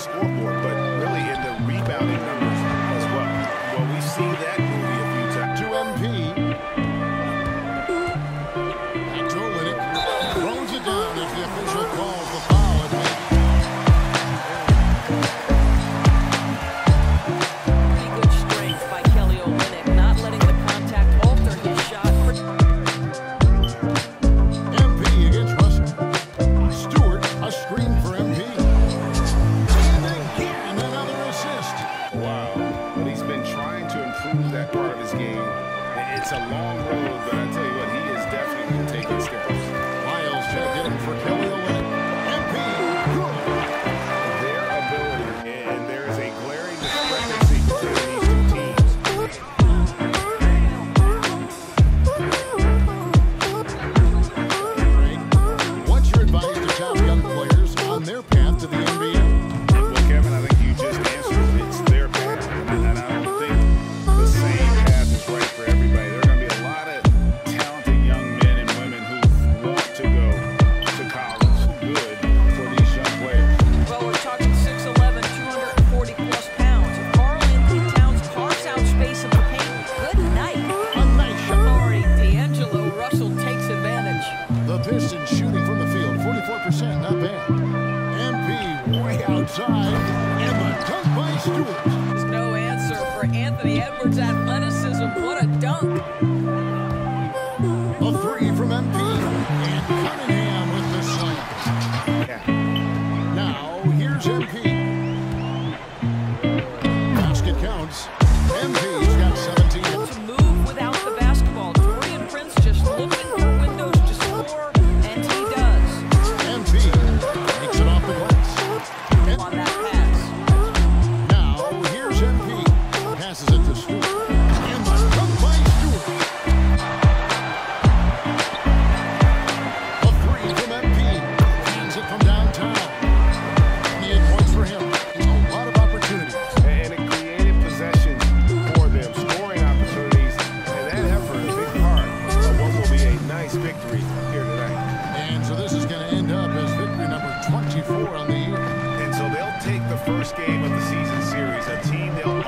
scoreboard, but really in the rebounding Dawson shooting from the field, 44%, not bad. MP way outside, and the dunk by Stewart. There's no answer for Anthony Edwards' athleticism. What a dunk. So this is going to end up as victory number 24 on the year. And so they'll take the first game of the season series, a team they'll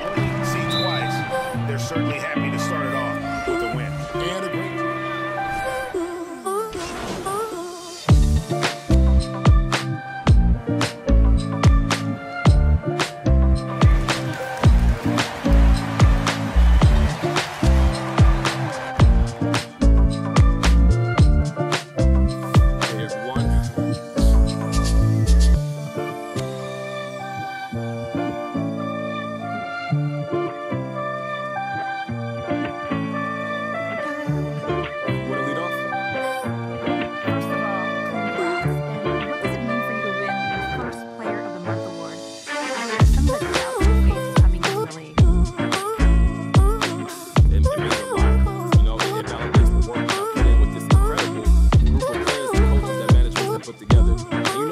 put together. You know